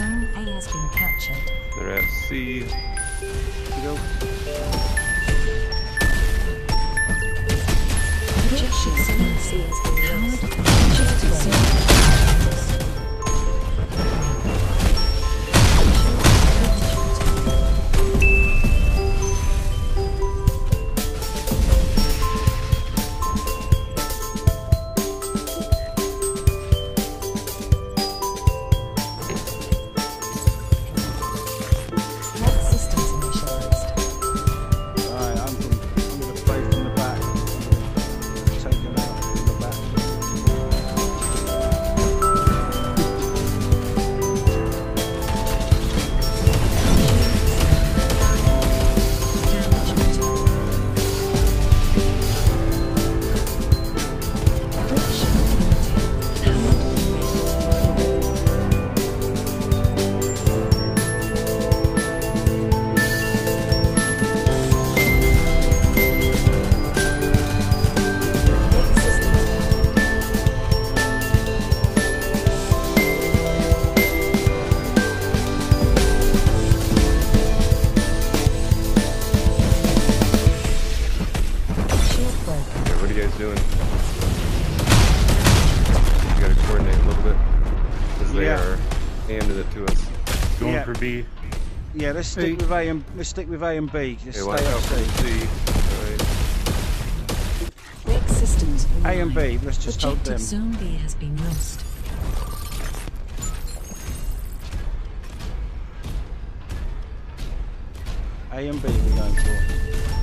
Zone A has been captured. They're at C. Objective Zone C has been lost. Guys doing? You gotta coordinate a little bit. Because they Yeah. are handing it to us. Going Yeah. for B. Yeah, let's stick with A and let's stick with A and B. Just Okay, watch stay out up for C. C. Alright. Next systems A and B. Let's just hold Objective them. Zone B has been lost. A and B we're going for.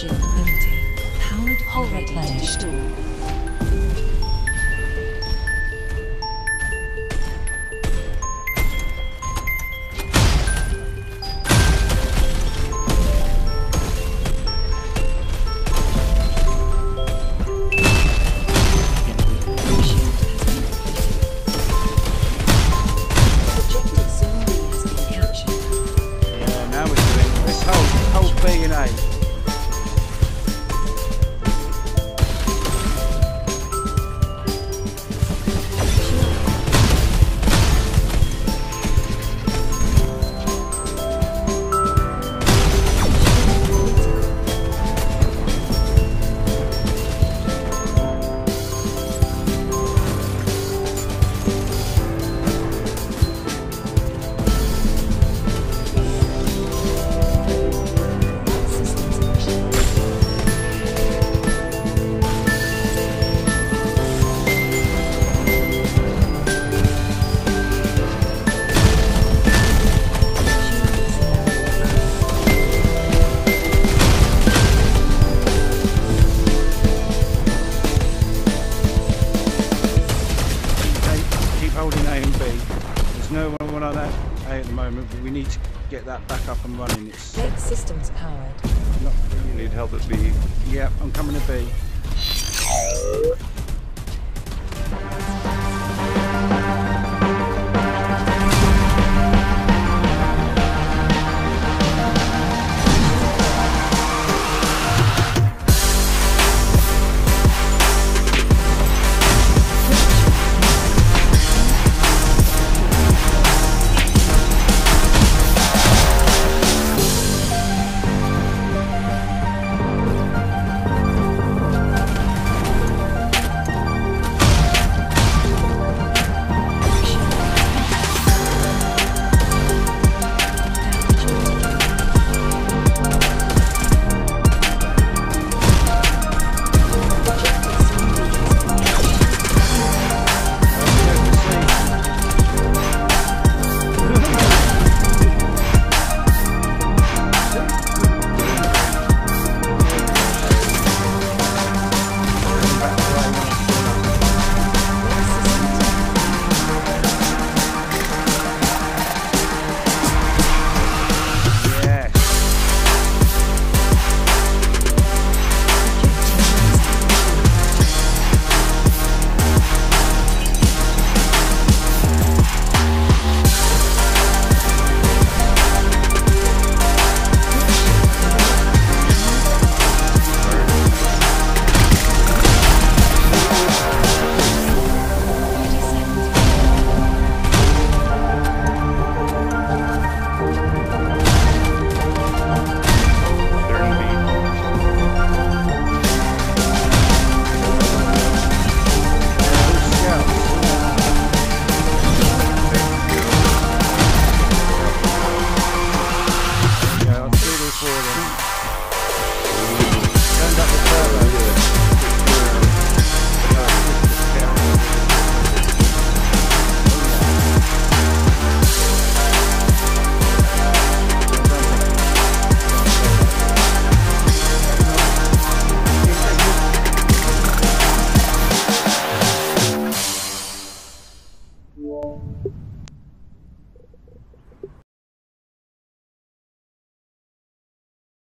Dropship limited. Powered hull on that A at the moment, but we need to get that back up and running. It's Gate systems powered. not. You need help at B. Yeah, I'm coming to B.